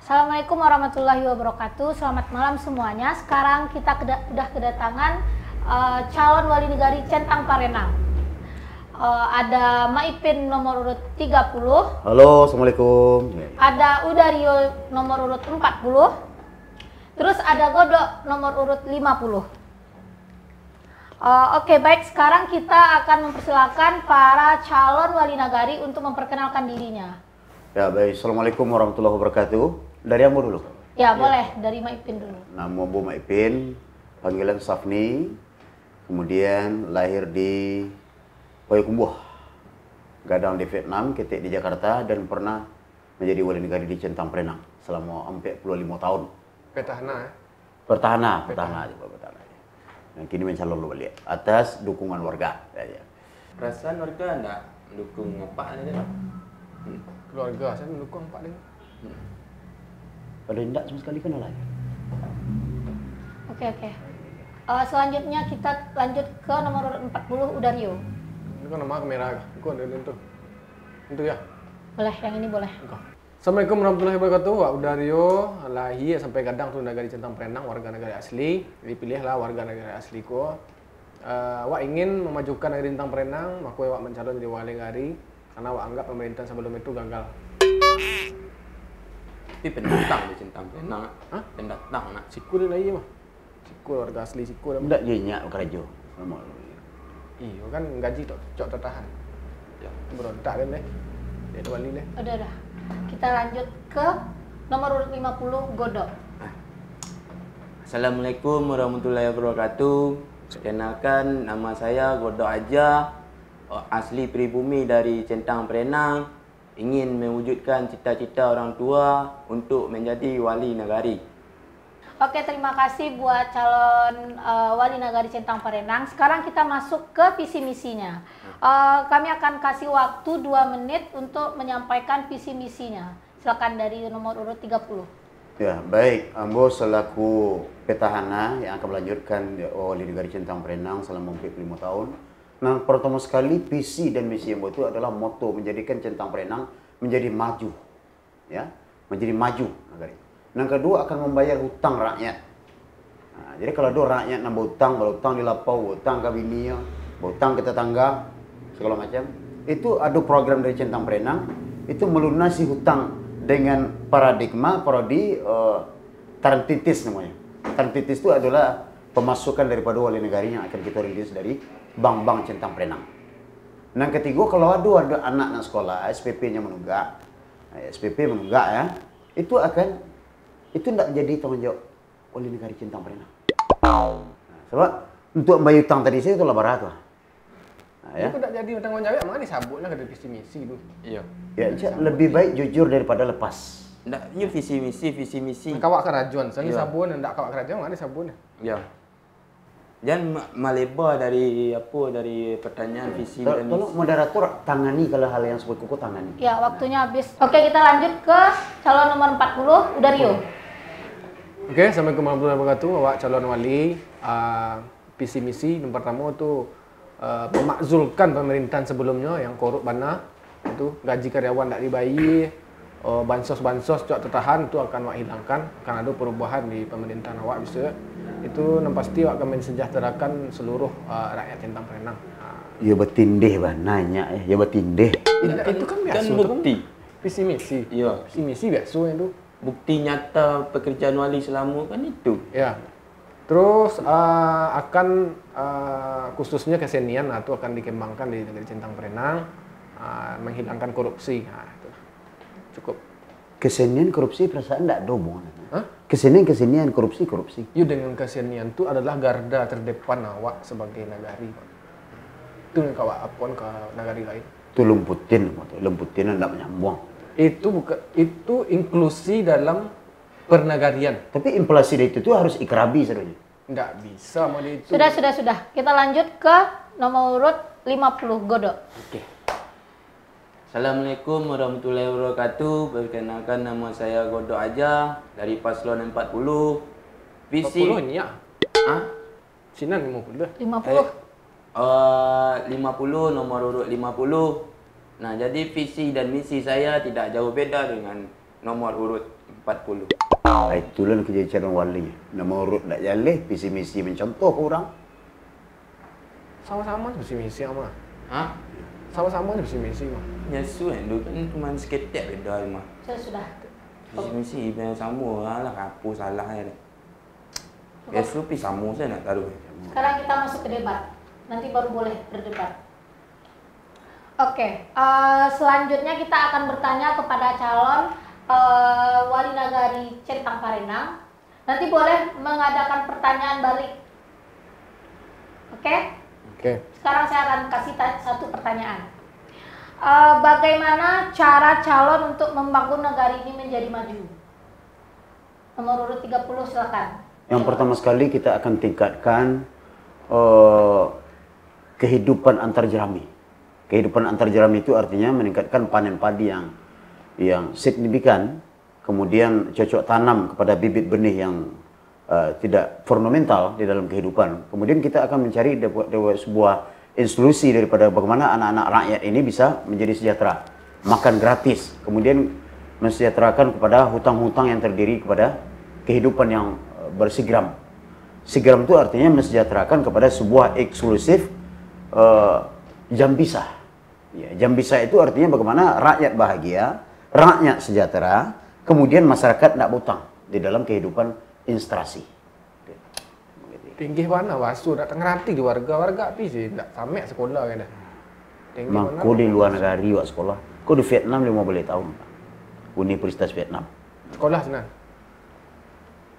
Assalamualaikum warahmatullahi wabarakatuh. Selamat malam semuanya. Sekarang kita keda udah kedatangan uh, calon wali negari Centang Parenang. Uh, ada Maipin nomor urut 30. Halo, Assalamualaikum. Ada Udario nomor urut 40. Terus ada Godok nomor urut 50. Uh, Oke, okay, baik. Sekarang kita akan mempersilahkan para calon wali nagari untuk memperkenalkan dirinya. Ya, baik. Assalamualaikum warahmatullahi wabarakatuh. Dari Ambo dulu? Ya, ya, boleh. Dari Maipin dulu. Nama Bu Maipin, panggilan Safni, kemudian lahir di Payakumbuh, gadang di Vietnam, ketik di Jakarta, dan pernah menjadi wali negara di Centang Perenang selama 45 tahun. Petahana ya? Pertahana, pertahana aja, pertahana aja. Dan kini mencalon balik atas dukungan warga. Ya, Perasaan warga enggak mendukung Pak ini? Hmm. Keluarga saya mendukung Pak ini. Hmm. Pada tidak sama sekali kenal lagi. Oke oke. Uh, selanjutnya kita lanjut ke nomor 40 Udario. Ini kan nama kamera Aku ada itu. Itu ya. Boleh, yang ini boleh. Engkau. Assalamualaikum warahmatullahi wabarakatuh. Wak Udario lahir sampai kadang tu negara Centang Perenang warga negara asli. Jadi pilihlah warga negara asli ko. Uh, wak ingin memajukan negeri Centang Perenang, maka wak mencalon jadi wali negari karena wak anggap pemerintahan sebelum itu gagal. Tapi pendatang di Centang Penang. Hah? Pendatang nak. Siku dia lagi mah. Siku warga asli siku dia. Tidak jenyak kerja. Iya kan gaji tok cok tertahan. Ya, berontak kan deh. Dia wali deh. Udah dah. Kita lanjut ke nomor urut 50 Godok. Assalamualaikum warahmatullahi wabarakatuh. Perkenalkan nama saya Godok Aja. Asli pribumi dari Centang Perenang ingin mewujudkan cita-cita orang tua untuk menjadi wali negari. Oke, terima kasih buat calon uh, wali negari Centang Parenang. Sekarang kita masuk ke visi misinya. Uh, kami akan kasih waktu 2 menit untuk menyampaikan visi misinya. Silakan dari nomor urut 30. Ya, baik. Ambo selaku petahana yang akan melanjutkan wali negari Centang Perenang selama 45 tahun Nah, pertama sekali visi dan misi yang itu adalah moto menjadikan centang perenang menjadi maju. Ya, menjadi maju negara itu. Yang kedua akan membayar hutang rakyat. Nah, jadi kalau ada rakyat nambah hutang, kalau hutang di lapau, hutang ke bini, hutang ke tetangga, segala macam, itu ada program dari centang perenang itu melunasi hutang dengan paradigma parodi uh, tarantitis namanya. Tarantitis itu adalah pemasukan daripada wali negara yang akan kita rilis dari bank-bank centang perenang. Yang ketiga kalau ada ada anak nak sekolah SPP-nya menunggak, eh, SPP menunggak ya, itu akan itu tidak jadi tanggung jawab oleh negara centang perenang. Nah, sebab untuk membayar utang tadi saya itu lah barat lah. Nah, ya. Itu tidak jadi tanggung jawab, mana disabutlah ke visi misi itu. Iya. Ya, lebih baik jujur daripada lepas. Tidak, ini visi misi, visi misi. Kawak kerajuan, saya iya. sabun, tidak kawak kerajuan, mana sabun? Iya. Jangan melebar dari apa dari pertanyaan visi dan Tolong moderator tangani kalau hal yang sebut kuku tangani. Ya, waktunya habis. Oke, kita lanjut ke calon nomor 40, Udario. Oke, Assalamualaikum warahmatullahi wabarakatuh. Awak calon wali, uh, visi misi yang pertama itu uh, memakzulkan pemerintahan sebelumnya yang korup bana itu gaji karyawan tidak dibayar, uh, bansos-bansos cok tertahan itu akan awak hilangkan karena ada perubahan di pemerintahan awak bisa itu nam pasti akan mensejahterakan seluruh uh, rakyat Centang Perenang. Ya bertindih bah nanya ya, ya bertindih. Itu kan biasa kan bukti. Kan visi misi. Iya. Visi misi biasa itu. Bukti nyata pekerjaan wali selama kan itu. Ya. Terus uh, akan uh, khususnya kesenian nah, itu akan dikembangkan di negeri Centang Perenang uh, menghilangkan korupsi. Nah, itu. Cukup. Kesenian korupsi perasaan tidak ada hubungan. Kesenian kesenian korupsi korupsi. Yuk dengan kesenian itu adalah garda terdepan awak sebagai nagari. Itu yang kawak apon ke nagari lain. Itu lumputin, lumputin tidak menyambung. Itu bukan itu inklusi dalam pernagarian. Tapi inflasi itu tuh harus ikrabi sebenarnya. Enggak bisa mau itu. Sudah, sudah, sudah. Kita lanjut ke nomor urut 50 Godok. Oke. Assalamualaikum warahmatullahi wabarakatuh. Perkenalkan nama saya Godok Aja dari Paslon 40. Visi 40 ini ya? Ah? Sini 50. 50. Eh, uh, 50 nomor urut 50. Nah, jadi visi dan misi saya tidak jauh beda dengan nomor urut 40. Nah, itulah jadi calon wali. Nama urut tak jaleh, visi misi mencontoh ke orang. Sama-sama visi misi ama. Hah? Sama-sama visi misi mah. Ya su kan, dulu kan cuma seketek beda cuma. Saya sudah. Visi misi yang sama lah, apa salah ya. Ya su pi sama saya nak taruh. Sekarang kita masuk ke debat. Nanti baru boleh berdebat. Oke, eh, selanjutnya kita akan bertanya kepada calon eh, wali nagari Centang Parenang. Nanti boleh mengadakan pertanyaan balik. Oke? Oke. Sekarang saya akan kasih satu pertanyaan. Eh, bagaimana cara calon untuk membangun negara ini menjadi maju? Nomor urut 30 silakan. Yang pertama sekali kita akan tingkatkan uh, kehidupan antar jerami. Kehidupan antar jerami itu artinya meningkatkan panen padi yang yang signifikan, kemudian cocok tanam kepada bibit benih yang uh, tidak fundamental di dalam kehidupan. Kemudian kita akan mencari sebuah institusi daripada bagaimana anak-anak rakyat ini bisa menjadi sejahtera, makan gratis, kemudian mensejahterakan kepada hutang-hutang yang terdiri kepada kehidupan yang uh, bersigram. Sigram itu artinya mensejahterakan kepada sebuah eksklusif uh, jam pisah. Ya, jam pisah itu artinya bagaimana rakyat bahagia, rakyat sejahtera, kemudian masyarakat tidak utang di dalam kehidupan instrasi. Tinggi mana wasu tak ngerti di warga warga api sih tak sampai sekolah kan? Mangko di luar negara wak sekolah. Kau di Vietnam 15 tahun. Universitas Vietnam. Sekolah senang.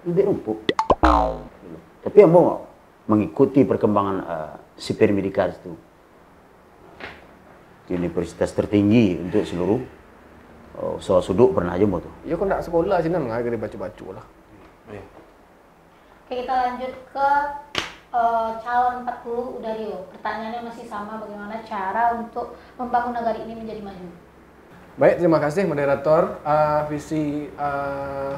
Lebih rumput. Tapi yang mau mengikuti perkembangan uh, sipir medikal itu. Universitas tertinggi untuk seluruh uh, usaha suduk pernah aja mau tuh. Ya kau tak sekolah senang mengajar baca-baca lah. Ya. Oke, kita lanjut ke eh, calon 40 Udario. Pertanyaannya masih sama, bagaimana cara untuk membangun negara ini menjadi maju? Baik, terima kasih moderator. Uh, visi uh,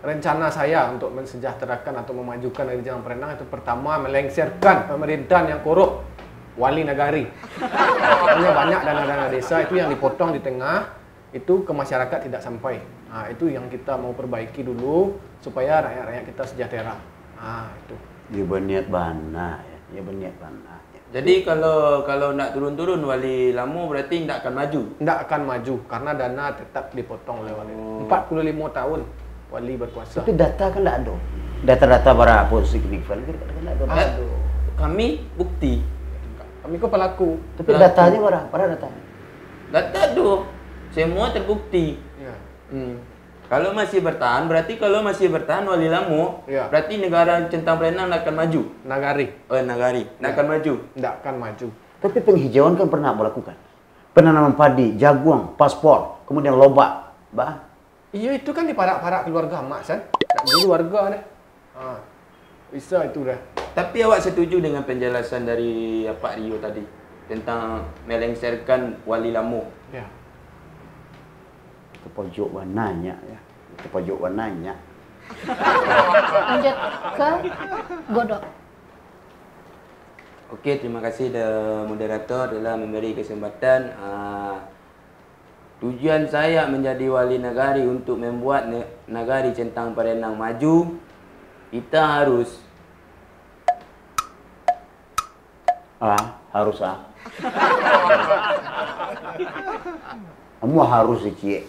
rencana saya untuk mensejahterakan atau memajukan dari Jalan Perenang itu pertama melengsarkan pemerintahan yang korup, wali nagari. Hanya banyak dana-dana desa itu yang dipotong di tengah itu ke masyarakat tidak sampai. Nah, itu yang kita mau perbaiki dulu supaya rakyat-rakyat kita sejahtera. Ah, itu. Dia berniat bana ya. Dia berniat bana. Ya. Jadi kalau kalau nak turun-turun wali lama berarti tidak akan maju. Tidak akan maju karena dana tetap dipotong oleh wali. Oh. 45 tahun wali berkuasa. Tapi data kan tidak ada. Data-data berapa signifikan kan tidak ada. Eh, kami bukti. Kami kok pelaku. Tapi Pelaku. datanya berapa? Berapa datanya? Data ada. Semua terbukti. Ya. Hmm. Kalau masih bertahan, berarti kalau masih bertahan wali lamo, Ya. berarti negara centang perenang nak akan maju. Nagari Oh, nagari, nak akan maju. tidak akan maju. Tapi penghijauan kan pernah melakukan. Penanaman padi, jagung, paspor, kemudian lobak. Bah, Iya itu kan di parak-parak keluarga mak san. Tak jadi warga dah. Ha. Bisa itu dah. Tapi awak setuju dengan penjelasan dari uh, Pak Rio tadi tentang melengsarkan wali lamo. Ya. ke pojok warnanya ya. Ke pojok warnanya. Lanjut ke Godok. Okey, terima kasih the moderator telah memberi kesempatan. Uh, tujuan saya menjadi wali negari untuk membuat ne- negari centang perenang maju. Kita harus Ah, harus ah. Kamu harus sih,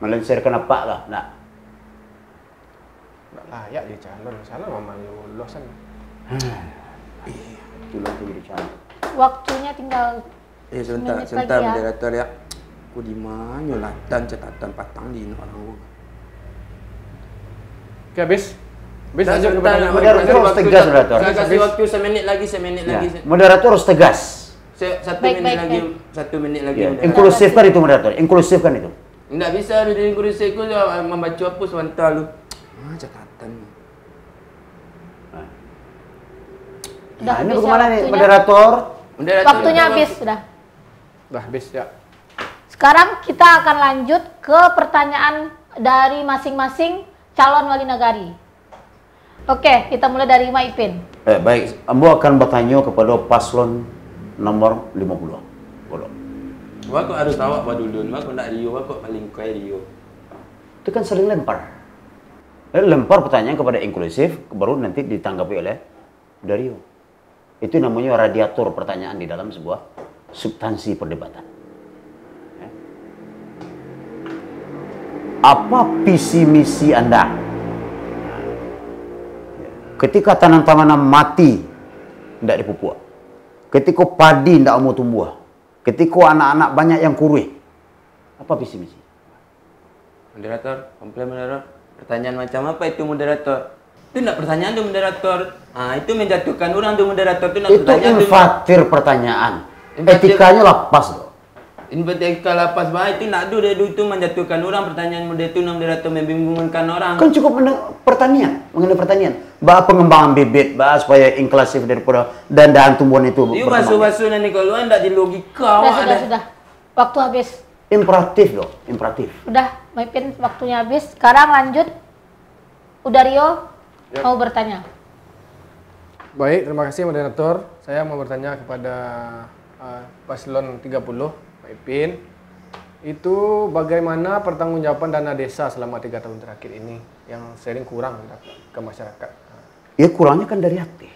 Melengsarkan apa lah? Nak. Tak layak dia calon. Salah mama lulus kan. Itulah tu jadi calon. Waktunya tinggal Eh sebentar, Minit sebentar lagi ya. moderator ya. Aku di mana latan catatan patang di orang orang. Okey habis. Habis pertanyaan moderator harus tegas, moderator. Saya kasih waktu seminit lagi, seminit lagi. Moderator harus tegas. Satu Baik, minit baik, lagi, baik. satu minit lagi. Ya. moderator. Inklusifkan itu moderator. Inklusifkan itu. Tidak bisa di kursi aku membaca apa sebentar lu. Ah, catatan. Nah, ini habis ya bagaimana nih moderator? Moderator, Waktunya waktu- habis sudah. Dah habis ya. Sekarang kita akan lanjut ke pertanyaan dari masing-masing calon wali nagari. Oke, kita mulai dari Maipin. Eh, baik, Ambo akan bertanya kepada paslon nomor 50. Bodoh. Wah kok harus awak badulun, wah kok nak Rio, wah kok paling kaya Rio. Itu kan sering lempar. Eh, lempar pertanyaan kepada inklusif, baru nanti ditanggapi oleh Dario. Itu namanya radiator pertanyaan di dalam sebuah substansi perdebatan. Apa visi misi Anda? Ketika tanam-tanaman mati, tidak dipupuk. Ketika padi tidak mau tumbuh. Ketika anak-anak banyak yang kurus. Apa visi misi? Moderator, komplain moderator. Pertanyaan macam apa itu moderator? Itu nak pertanyaan tu moderator. Ah itu menjatuhkan orang tu moderator Itu pertanyaan tu. infatir pertanyaan. Etikanya lepas loh. Invertikal lapas bah itu nak du dia tu menjatuhkan orang pertanyaan moderator tu nak moderator membingungkan orang. Kan cukup pertanian, mengenai pertanian. Bahas pengembangan bibit, bahas supaya inklusif daripada dandaan tumbuhan itu. Dia berkembang. basuh-basuh nanti kalau anda di logika Sudah, sudah, dah. sudah. Waktu habis. Imperatif loh, imperatif. Udah, Maipin waktunya habis. Sekarang lanjut. Udah Rio mau bertanya. Baik, terima kasih moderator. Saya mau bertanya kepada uh, paslon 30, Pak Ipin. Itu bagaimana pertanggungjawaban dana desa selama tiga tahun terakhir ini yang sering kurang ke masyarakat? Ya kurangnya kan dari hati.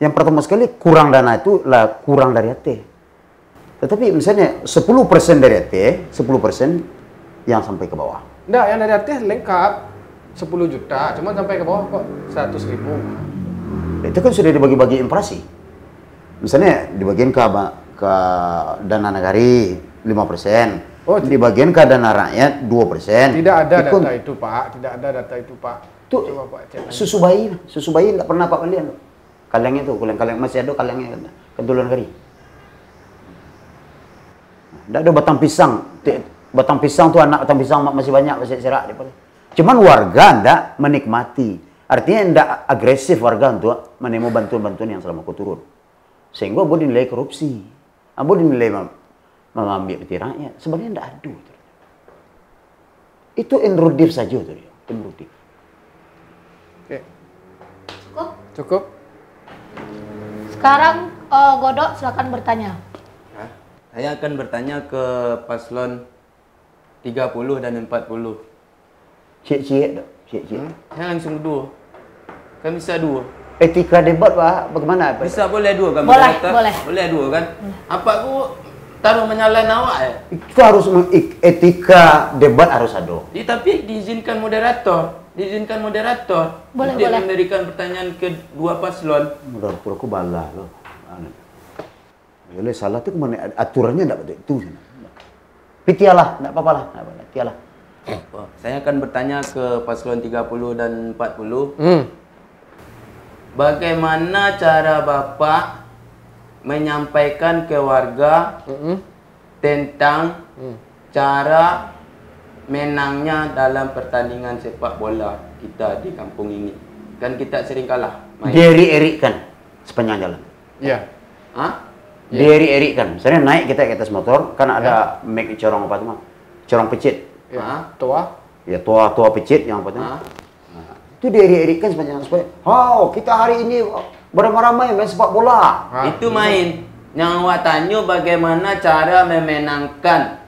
Yang pertama sekali kurang dana itu lah kurang dari hati. Tetapi misalnya 10% dari hati, 10% yang sampai ke bawah. Enggak, yang dari atas lengkap 10 juta, cuma sampai ke bawah kok 100 ribu. Itu kan sudah dibagi-bagi impresi. Misalnya dibagian ke, ke dana negari 5%, Oh, dibagian ke dana rakyat 2%. Tidak ada Itu- data itu Pak, tidak ada data itu Pak. Itu Coba Pak cek lagi. susu bayi, susu bayi nggak pernah pak kalian. Kalengnya tuh, kaleng kaleng masih ada kalengnya kedulan kari. Nggak ada batang pisang, batang pisang tuh anak batang pisang masih banyak masih serak daripada. Cuman warga ndak menikmati. Artinya ndak agresif warga untuk menerima bantuan-bantuan yang selama aku turun. Sehingga boleh dinilai korupsi. Boleh dinilai mem- mengambil peti rakyat. Sebenarnya ndak ada. tuh. Itu enrudif saja tuh dia. Enrudif. Oke, Cukup. cukup. Sekarang eh, Godok silakan bertanya. Hah? Saya akan bertanya ke paslon 30 dan 40. Cik-cik dah. Cik-cik. Hmm? Saya langsung dua. Kan bisa dua. Etika debat pak, bagaimana? Pak? Bisa boleh dua kan? Boleh, moderator? boleh. Boleh dua kan? Apa aku taruh menyalahin awak ya? Itu harus etika debat harus ada. Di, tapi diizinkan moderator. Diizinkan moderator. Boleh, Dia boleh. memberikan pertanyaan ke dua paslon. Menurut aku balah loh. Boleh salah tu kemana? Aturannya tidak betul itu. Pitialah, tidak apa-apa lah. Tidak apa-apa, Tialah. Oh, saya akan bertanya ke paslon 30 dan 40. Hmm. Bagaimana cara Bapak menyampaikan ke warga Mm-mm. tentang Hmm. cara menangnya dalam pertandingan sepak bola kita di kampung ini. Kan kita sering kalah. Deri erikan sepanjang jalan. Iya. Hah? Deri erikan. Misalnya naik kita ke atas motor, kan ada make corong apa tu mah? Corong pecit. Ya. Hah? Tua. Ya tua-tua pecit yang apa tu? Nah, itu deri erikan sepanjang supaya, oh kita hari ini beramai-ramai main sepak bola. Itu main. Yang awak tanya bagaimana cara memenangkan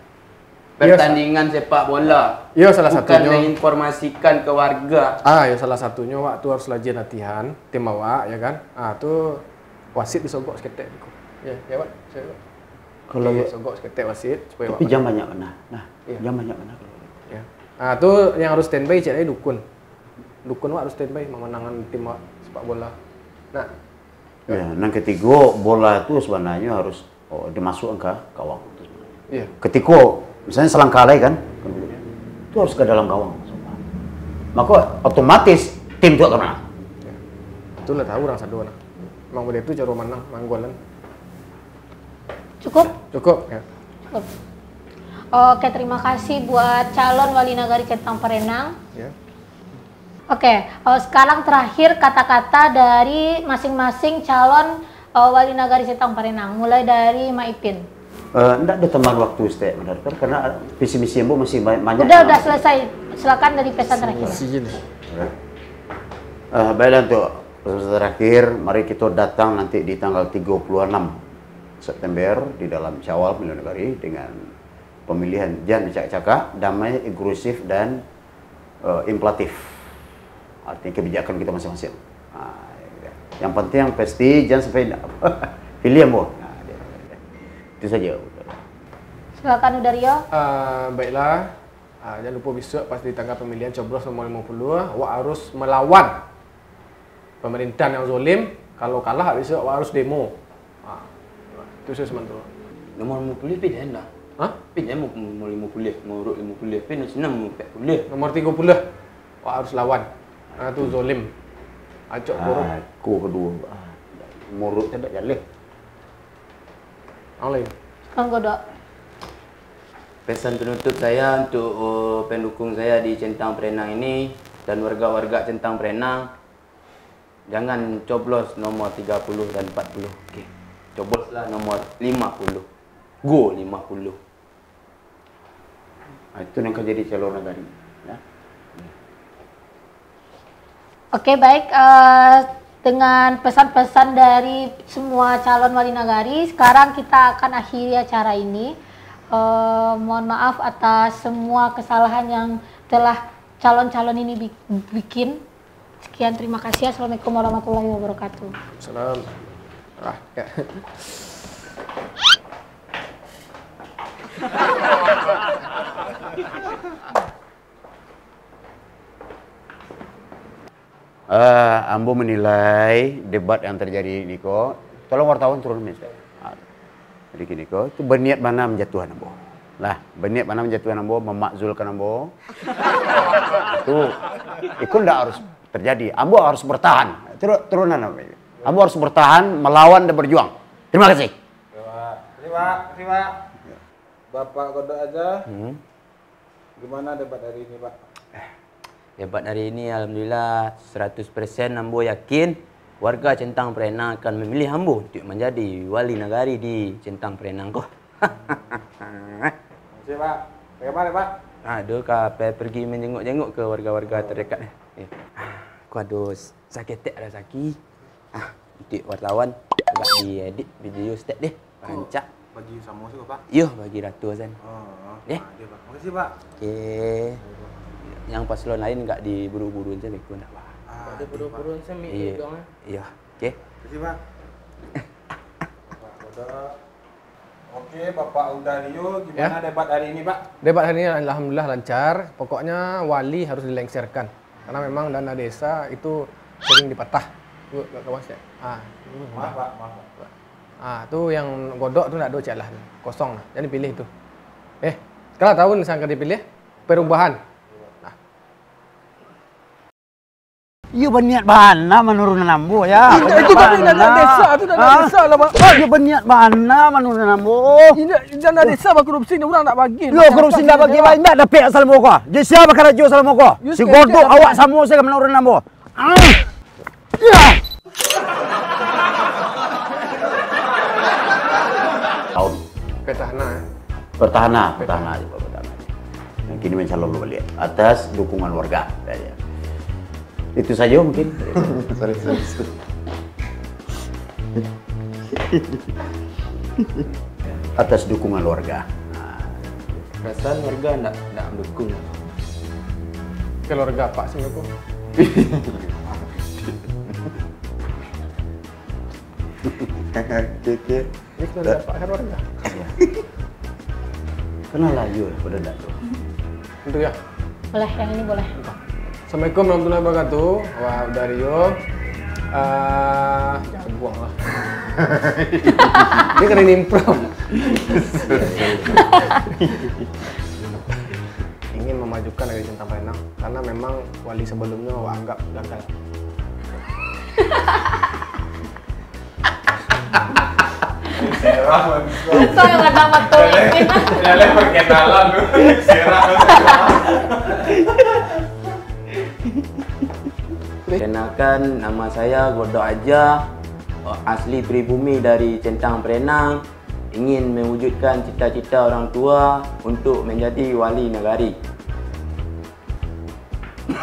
pertandingan sepak bola. Iya, salah Bukan satunya. menginformasikan ke warga. Ah, ya salah satunya waktu harus latihan latihan tim awak ya kan. Ah, tuh wasit disogok seketek itu. Ya, ya Pak. Saya. Kalau Oke, sogok seketek wasit supaya tapi Pak. jam banyak benar. Nah, Iya. jam banyak benar. Ya. Ah, tuh yang harus standby cek dukun. Dukun Wak harus standby memenangkan tim Wak sepak bola. Nah, Ya, yang ketiga bola itu sebenarnya harus oh, dimasukkan ke gawang. itu sebenarnya. iya. Ketika misalnya selangkalai kan, itu harus ke dalam gawang. Maka otomatis tim itu akan menang. Ya. Itu lah tahu orang satu nah. Emang boleh itu cara menang, manggolan. Cukup? Cukup ya. Cukup. Oke, terima kasih buat calon wali nagari Centang Perenang. Ya. Oke, eh, sekarang terakhir kata-kata dari masing-masing calon eh, wali nagari Centang Perenang, mulai dari Maipin. Eh, Enggak ada tambahan waktu Ustaz, benar kan? Karena visi misi yang masih ba- banyak. Udah, udah selesai. Silakan dari pesan terakhir. Eh, baiklah untuk Pesan terakhir, mari kita datang nanti di tanggal 36 September di dalam Syawal Pemilihan Negari dengan pemilihan Jan Cak-Caka, damai, inklusif, dan uh, implatif. Artinya kebijakan kita masing-masing. Nah, ya. yang penting yang pasti jangan sampai pilih yang dia- dia- itu saja. Silakan Udario. Ah, baiklah. Ah, jangan lupa besok pas di tanggal pemilihan coblos nomor 50, awak harus melawan pemerintahan yang zolim. Kalau kalah besok awak harus demo. Ah, itu saya sementara. Nomor mau kuliah pin dah. Pin ya mau mau lima kuliah, mau urut lima kuliah. Pin senang mau pek kuliah. Nomor 30 awak harus lawan. Ah, itu zolim. Acok buruk. Aku kedua. Ah, Murut tidak jalan. Yang lain. Kang Godok. Pesan penutup saya untuk uh, pendukung saya di Centang Perenang ini dan warga-warga Centang Perenang jangan coblos nomor 30 dan 40. Okey. Cobloslah nomor 50. Go 50. Nah, itu yang akan jadi calon negara. Oke baik eh, dengan pesan-pesan dari semua calon wali nagari sekarang kita akan akhiri acara ini. Eh, mohon maaf atas semua kesalahan yang telah calon-calon ini bi- bikin. Sekian terima kasih. Assalamualaikum warahmatullahi wabarakatuh. Salam. Ah, ya. Eh, Ambo menilai debat yang terjadi ini kok. Tolong wartawan turun mis. Ah, Jadi gini kok, itu berniat mana menjatuhkan Ambo. Lah, berniat mana menjatuhkan Ambo, memakzulkan Ambo. itu itu tidak harus terjadi. Ambo harus bertahan. Turun turunan Ambo. Ambo harus bertahan, melawan dan berjuang. Terima kasih. Terima, terima, terima. Bapak Godok aja. Gimana debat hari ini, Pak? Debat hari ini alhamdulillah 100% Ambo yakin warga Centang Perenang akan memilih Ambo untuk menjadi wali nagari di Centang Perenang kok. Terima kasih, Pak. Bagaimana, Pak? Aduh, kapai pergi menjenguk-jenguk ke warga-warga terdekat. Ya. Aku ada sakit tak ada sakit. Ah, untuk wartawan agak diedit video step deh. Rancak. Bagi sama sih, Pak. Yo, bagi Ratu Azan. Oh, Eh. Pak. Dia, Pak. Terima kasih, Pak. Okey. Yang paslon lain enggak diburu-buru macam ni, aku nak pak. Ah, Ada buru-buru semi Iya. dong. Iya. Terima Pak. Bapak Godok. Oke, Bapak Udario, gimana debat hari ini, Pak? Debat hari ini alhamdulillah lancar. Pokoknya wali harus dilengserkan. Karena memang dana desa itu sering dipatah. Tu kat kawan saya. Ah, Maaf, Pak. Maaf, Pak. ah tu yang godok tu nak ada cak lah. Kosong lah. Jadi pilih tu. Eh, sekarang tahu ni sang dipilih perubahan. You berniat mana menurunkan Ambo ya? Itu tapi dana desa tu dana desa lah pak. You berniat mana menurunkan Ambo? Ini dana desa pak korupsi ni orang nak bagi. Yo korupsi ndak bagi baik ndak ada pihak salam ko. Jadi siapa kena jual salam ko? You Si sekejap Gordo lah, awak Pak. sama saya menurun nambo. Ah. Ya. Tahun Petahana. eh. pertahanan, pertahanan aja Pak, pertahanan. Yang kini mencalon lu balik atas dukungan warga saja. Itu saja mungkin. sorry, sorry, sorry. atas dukungan warga. Perasaan warga enggak enggak mendukung. Keluarga Pak Singapura. Oke, Ini keluarga Pak keluarga. Kenal ya, pada dak tu. Itu ya. Boleh yang ini boleh. Assalamualaikum warahmatullahi wabarakatuh. Wah, Dario. Uh, jangan buang lah. Ini kena nimpro. Ingin memajukan Centang Perenang karena memang wali sebelumnya awak anggap gagal. Serah, Bang. Itu yang ada betul ini. Jalan perkenalan lu. Serah. Perkenalkan nama saya Godok Aja asli pribumi dari Centang Perenang ingin mewujudkan cita-cita orang tua untuk menjadi wali negari.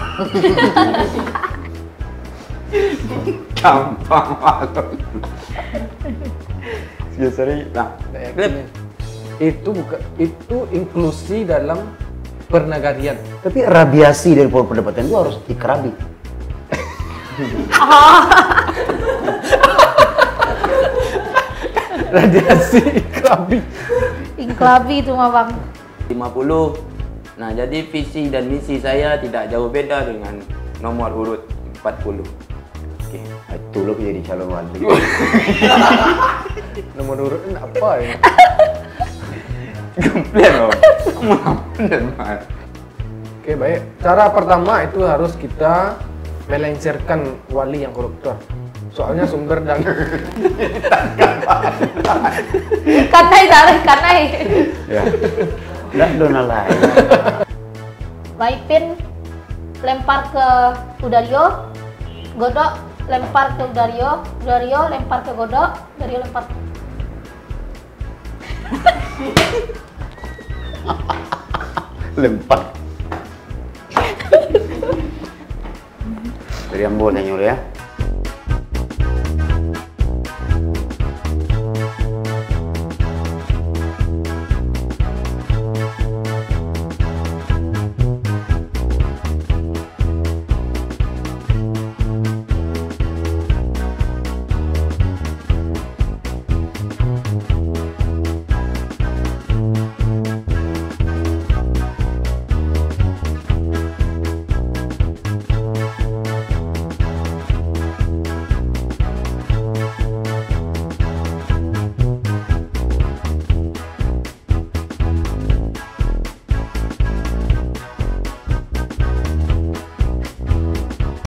Gampang banget. Ya sorry. Nah. Itu bukan itu inklusi dalam pernegarian. Tapi radiasi dari perdebatan itu harus Radiasi kelabi. Inklabi itu mah bang. 50. Nah, jadi visi dan misi saya tidak jauh beda dengan nomor urut 40. Oke. Itu lo jadi calon wali. Nomor urut ini apa ya? Komplain loh. Komplain. Oke baik. Cara pertama itu harus kita melengsarkan wali yang koruptor. Soalnya sumber dan Kanai tarik kanai. ya. Nggak dona lain. Maipin lempar ke Udario, Godok lempar ke Udario, Udario lempar ke Godok, Udario lempar Lempar. Ambo tanya dulu ya.